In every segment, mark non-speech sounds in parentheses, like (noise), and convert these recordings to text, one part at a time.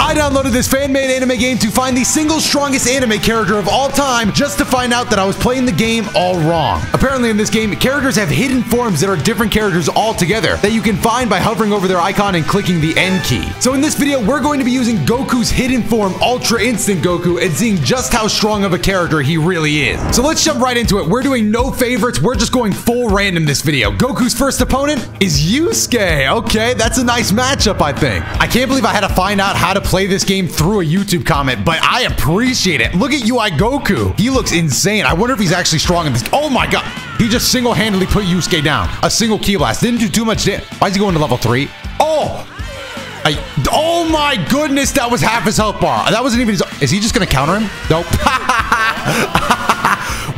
I downloaded this fan-made anime game to find the single strongest anime character of all time just to find out that I was playing the game all wrong. Apparently in this game, characters have hidden forms that are different characters altogether that you can find by hovering over their icon and clicking the N key. So in this video, we're going to be using Goku's hidden form, Ultra Instinct Goku, and seeing just how strong of a character he really is. So let's jump right into it. We're doing no favorites. We're just going full random this video. Goku's first opponent is Yusuke. Okay, that's a nice matchup, I think. I can't believe I had to find out how to play this game through a YouTube comment, but I appreciate it. Look at UI Goku. He looks insane. I wonder if he's actually strong in this. Oh my god. He just single-handedly put Yusuke down. A single ki blast. Didn't do too much damage. Why is he going to level three? Oh! I, oh my goodness, that was half his health bar. That wasn't even his. Is he just gonna counter him? Nope. (laughs)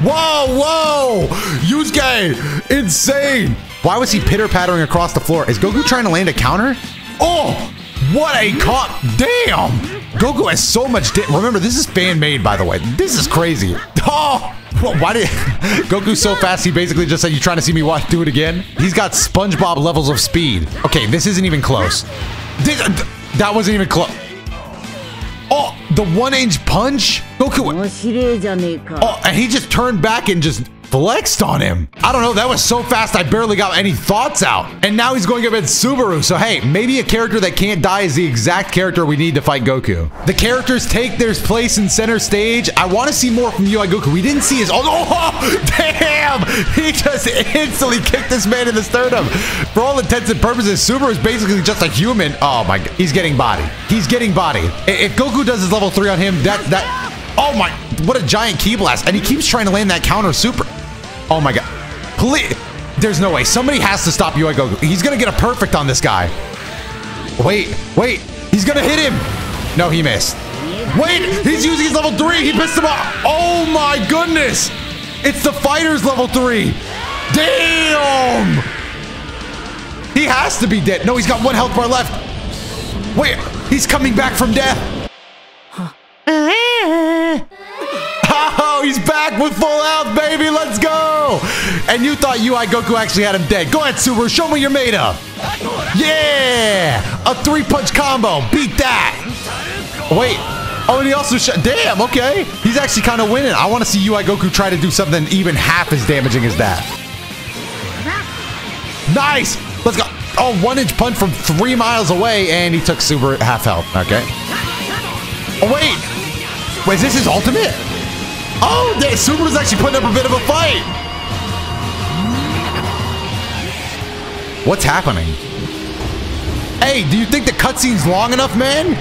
whoa, whoa! Yusuke! Insane! Why was he pitter pattering across the floor? Is Goku trying to land a counter? Oh! What a cop! Damn! Goku has so much. Remember, this is fan made, by the way. This is crazy. (laughs) Oh! Why did (laughs) Goku's so fast? He basically just said, "You trying to see me watch do it again?" He's got SpongeBob levels of speed. Okay, this isn't even close. This, uh, that wasn't even close. Oh, the one-inch punch, Goku. Oh, and he just turned back and just flexed on him. I don't know. That was so fast. I barely got any thoughts out. And now he's going up against Subaru. So, hey, maybe a character that can't die is the exact character we need to fight Goku. The characters take their place in center stage. I want to see more from UI Goku. We didn't see his. Oh, oh, (laughs) damn. He just instantly kicked this man in the sternum. For all intents and purposes, Subaru is basically just a human. Oh, my. He's getting body. He's getting body. If Goku does his level three on him, that, that, Oh my, what a giant ki blast. And he keeps trying to land that counter super. Oh my god. Please. There's no way. Somebody has to stop UI Goku. He's to get a perfect on this guy. Wait, wait. He's to hit him. No, he missed. Wait, he's using his level three. He pissed him off. Oh my goodness. It's the fighter's level three. Damn. He has to be dead. No, he's got one health bar left. Wait, he's coming back from death. He's back with full health, baby. Let's go. And you thought UI Goku actually had him dead. Go ahead, Subaru. Show me you're made of. Yeah. A three-punch combo. Beat that. Wait. Oh, and he also shot. Damn, okay. He's actually kind of winning. I want to see UI Goku try to do something even half as damaging as that. Nice. Let's go. Oh, one-inch punch from three miles away, and he took Subaru half health. Okay. Oh, wait. Wait, is this his ultimate? Oh, Subaru's actually putting up a bit of a fight. What's happening? Hey, do you think the cutscene's long enough, man?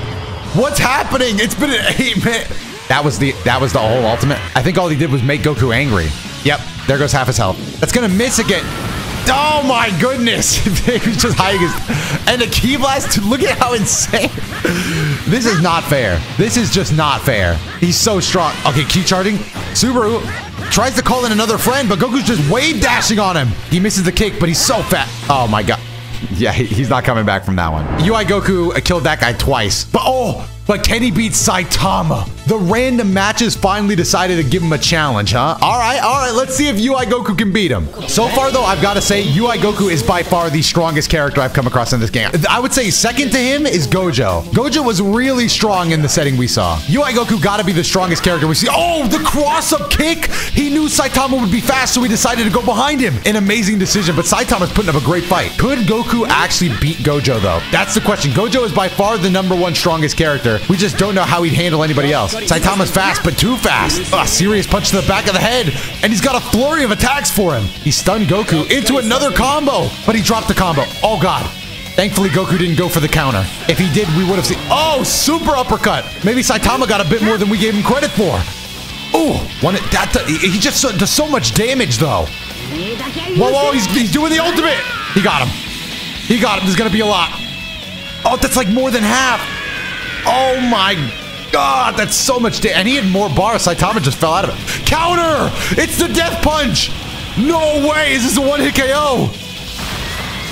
What's happening? It's been an eight minute. That was the that was the whole ultimate. I think all he did was make Goku angry. Yep, there goes half his health. That's gonna miss again. Oh my goodness! (laughs) He's just hiding his and the ki blast. Look at how insane. This is not fair. This is just not fair. He's so strong. Okay, ki charging. Subaru tries to call in another friend, but Goku's just wave dashing on him. He misses the kick, but he's so fat. Oh my god. Yeah, he's not coming back from that one. UI Goku killed that guy twice. But oh, but can he beat Saitama? The random matches finally decided to give him a challenge, huh? All right, all right, let's see if UI Goku can beat him. So far, though, I've got to say, UI Goku is by far the strongest character I've come across in this game. I would say second to him is Gojo. Gojo was really strong in the setting we saw. UI Goku got to be the strongest character we see. Oh, the cross-up kick! He knew Saitama would be fast, so he decided to go behind him. An amazing decision, but Saitama's putting up a great fight. Could Goku actually beat Gojo, though? That's the question. Gojo is by far the number one strongest character. We just don't know how he'd handle anybody else. Saitama's fast, but too fast. A serious punch to the back of the head, and he's got a flurry of attacks for him. He stunned Goku into another combo, but he dropped the combo. Oh, God. Thankfully, Goku didn't go for the counter. If he did, we would have seen... Oh, super uppercut. Maybe Saitama got a bit more than we gave him credit for. Oh, one that he just does so much damage though. Whoa, whoa, he's, he's doing the ultimate. He got him. He got him. There's gonna be a lot. Oh, that's like more than half. Oh my god, that's so much damage. And he had more bars. Saitama just fell out of it. Counter! It's the death punch! No way! Is this a one-hit KO?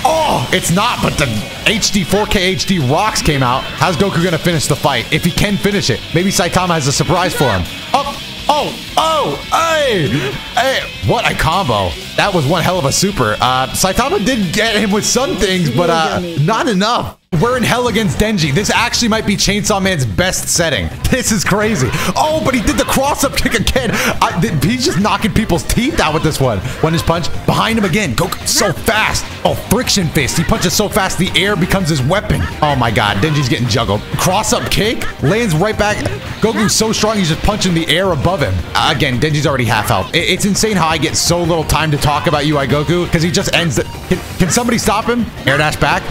Oh, it's not, but the HD 4K HD rocks came out. How's Goku gonna finish the fight? If he can finish it, maybe Saitama has a surprise for him. Up, oh, oh, hey, hey, what a combo. That was one hell of a super. Uh, Saitama did get him with some things, but uh, not enough. We're in hell against Denji. This actually might be Chainsaw Man's best setting. This is crazy. Oh, but he did the cross-up kick again. I, he's just knocking people's teeth out with this one. One his punch. Behind him again. Goku so fast. Oh, friction fist. He punches so fast the air becomes his weapon. Oh my god. Denji's getting juggled. Cross-up kick. Lands right back. Goku's so strong he's just punching the air above him. Uh, again, Denji's already half health. It- it's insane how I get so little time to talk about UI Goku because he just ends it. Can, can somebody stop him? Air dash back.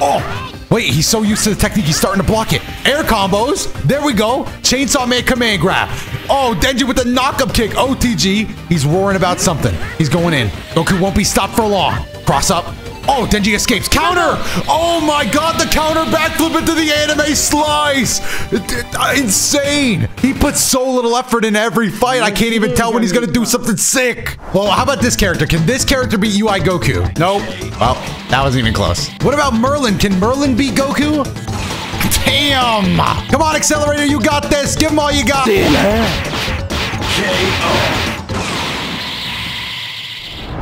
Oh, wait, he's so used to the technique, he's starting to block it. Air combos. There we go. Chainsaw Man command grab. Oh, Denji with the knockup kick. OTG. He's roaring about something. He's going in. Goku won't be stopped for long. Cross up. Oh, Denji escapes. Counter! Oh my god, the counter backflip into the anime slice! Uh, insane! He puts so little effort in every fight, I can't even tell when he's gonna do something sick. Well, how about this character? Can this character beat UI Goku? Nope. Well, that wasn't even close. What about Merlin? Can Merlin beat Goku? Damn! Come on, Accelerator, you got this! Give him all you got!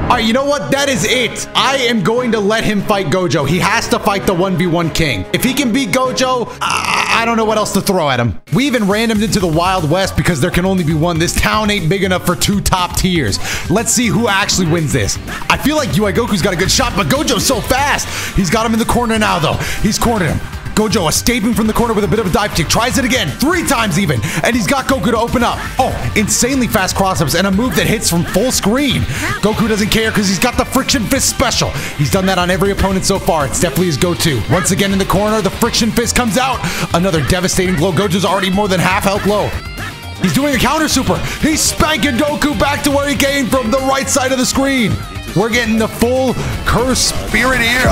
All right, you know what? That is it. I am going to let him fight Gojo. He has to fight the 1v1 king. If he can beat Gojo, I, I don't know what else to throw at him. We even ran him into the Wild West because there can only be one. This town ain't big enough for two top tiers. Let's see who actually wins this. I feel like UI Goku's got a good shot, but Gojo's so fast. He's got him in the corner now, though. He's cornered him. Gojo escaping from the corner with a bit of a dive kick. Tries it again, three times even. And he's got Goku to open up. Oh, insanely fast cross-ups and a move that hits from full screen. Goku doesn't care because he's got the friction fist special. He's done that on every opponent so far. It's definitely his go-to. Once again in the corner, the friction fist comes out. Another devastating blow. Gojo's already more than half health low. He's doing a counter super. He's spanking Goku back to where he came from, the right side of the screen. We're getting the full curse spirit here.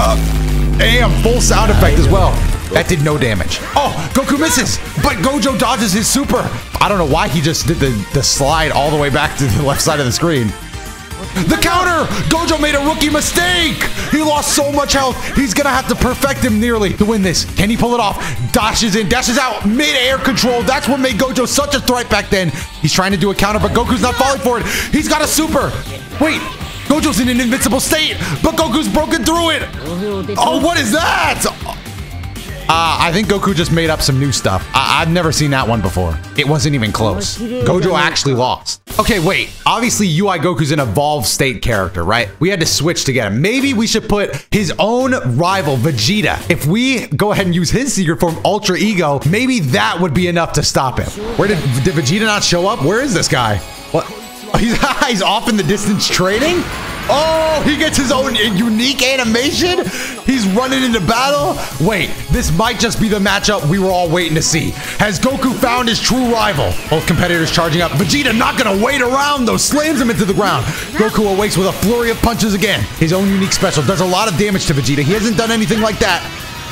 Damn, full sound effect as well. That did no damage. Oh, Goku misses, but Gojo dodges his super. I don't know why he just did the, the slide all the way back to the (laughs) left side of the screen. The counter! Gojo made a rookie mistake! He lost so much health, he's gonna have to perfect him nearly to win this. Can he pull it off? Dashes in, dashes out, mid-air control. That's what made Gojo such a threat back then. He's trying to do a counter, but Goku's not falling for it. He's got a super. Wait, Gojo's in an invincible state, but Goku's broken through it. Oh, what is that? Uh, I think Goku just made up some new stuff. I- I've never seen that one before. It wasn't even close. Gojo actually lost. Okay, wait. Obviously, UI Goku's an evolved state character, right? We had to switch to get him. Maybe we should put his own rival, Vegeta. If we go ahead and use his secret form, Ultra Ego, maybe that would be enough to stop him. Where did, did Vegeta not show up? Where is this guy? What? (laughs) He's, (laughs) he's off in the distance trading? Oh, he gets his own unique animation. He's running into battle. Wait, this might just be the matchup we were all waiting to see. Has Goku found his true rival? Both competitors charging up. Vegeta not gonna wait around though, slams him into the ground. Goku awakes with a flurry of punches again. His own unique special does a lot of damage to Vegeta. He hasn't done anything like that.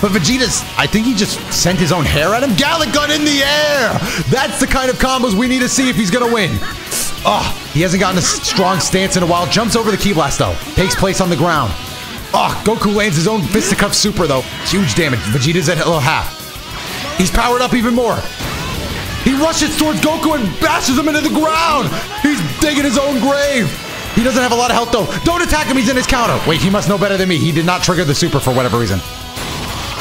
But Vegeta's, I think he just sent his own hair at him. Galick gun in the air. That's the kind of combos we need to see if he's gonna win. Oh, he hasn't gotten a strong stance in a while. Jumps over the Ki Blast though. Takes place on the ground. Oh, Goku lands his own fisticuff super though. Huge damage. Vegeta's at little half. He's powered up even more. He rushes towards Goku and bashes him into the ground. He's digging his own grave. He doesn't have a lot of health though. Don't attack him. He's in his counter. Wait, he must know better than me. He did not trigger the super for whatever reason.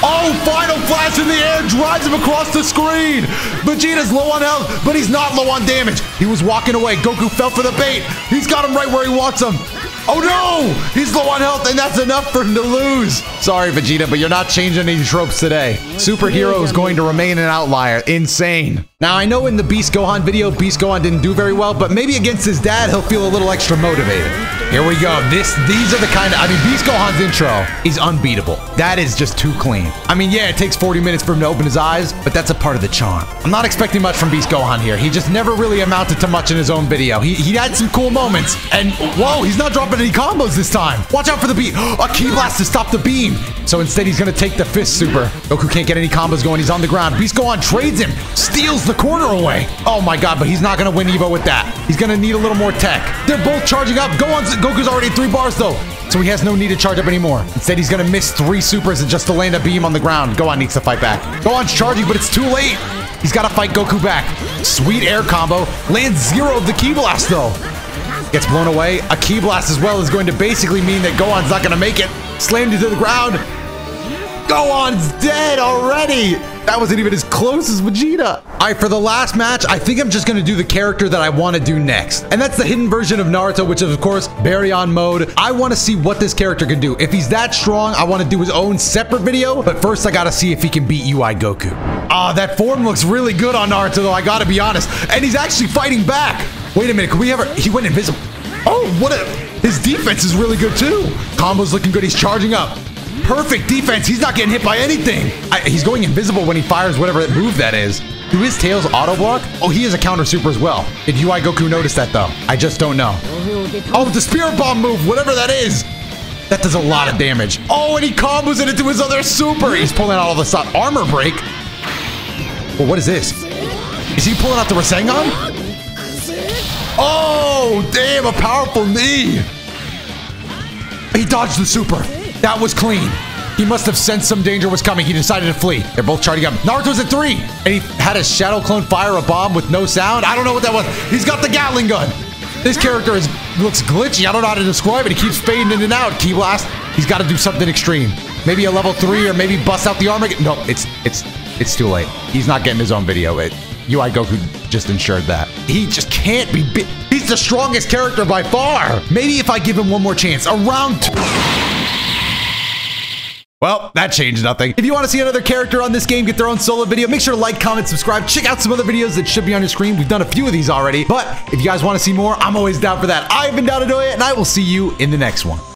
Oh, final flash in the air drives him across the screen. Vegeta's low on health, but he's not low on damage. He was walking away. Goku fell for the bait. He's got him right where he wants him. Oh no! He's low on health, and that's enough for him to lose. Sorry, Vegeta, but you're not changing any tropes today. Superhero is going to remain an outlier. Insane. Now, I know in the Beast Gohan video, Beast Gohan didn't do very well, but maybe against his dad, he'll feel a little extra motivated. Here we go. This, These are the kind of, I mean, Beast Gohan's intro is unbeatable. That is just too clean. I mean, yeah, it takes 40 minutes for him to open his eyes, but that's a part of the charm. I'm not expecting much from Beast Gohan here. He just never really amounted to much in his own video. He, he had some cool moments, and whoa, he's not dropping any combos this time. Watch out for the beam. (gasps) A ki Blast to stop the beam. So instead, he's gonna take the fist super. Goku can't get any combos going. He's on the ground. Beast Gohan trades him, steals the corner away. Oh my god, but he's not gonna win Evo with that. He's gonna need a little more tech. They're both charging up. Go on, Goku's already three bars though. So he has no need to charge up anymore. Instead, he's gonna miss three supers and just to land a beam on the ground. Gohan needs to fight back. Go Gohan's charging, but it's too late. He's gotta fight Goku back. Sweet air combo. Lands zero of the Ki Blast though. Gets blown away. A Ki Blast as well is going to basically mean that Gohan's not gonna make it. Slammed into the ground. Gohan's dead already. That wasn't even as close as Vegeta. All right, for the last match, I think I'm just gonna do the character that I wanna do next. And that's the hidden version of Naruto, which is of course, Baryon mode. I wanna see what this character can do. If he's that strong, I wanna do his own separate video, but first I gotta see if he can beat UI Goku. Ah, that form looks really good on Naruto though, I gotta be honest. And he's actually fighting back. Wait a minute, can we ever, he went invisible. Oh, what a, his defense is really good too. Combo's looking good, he's charging up. Perfect defense. He's not getting hit by anything. I, he's going invisible when he fires whatever that move that is. Do his tails auto block? Oh, he is a counter super as well. Did UI Goku notice that though? I just don't know. Oh, the spirit bomb move, whatever that is. That does a lot of damage. Oh, and he combos it into his other super. He's pulling out all the stuff. Armor break. Well, what is this? Is he pulling out the Rasengan? Oh, damn, a powerful knee. He dodged the super. That was clean. He must have sensed some danger was coming. He decided to flee. They're both charging up. Naruto's at three. And he had his shadow clone fire a bomb with no sound. I don't know what that was. He's got the Gatling gun. This character is looks glitchy. I don't know how to describe it. He keeps fading in and out. Ki blast. He's got to do something extreme. Maybe a level three or maybe bust out the armor. No, it's it's it's too late. He's not getting his own video. It, UI Goku just ensured that. He just can't be. He's the strongest character by far. Maybe if I give him one more chance, around two. Well, that changed nothing. If you want to see another character on this game get their own solo video, make sure to like, comment, subscribe. Check out some other videos that should be on your screen. We've done a few of these already, but if you guys want to see more, I'm always down for that. I've been down and I will see you in the next one.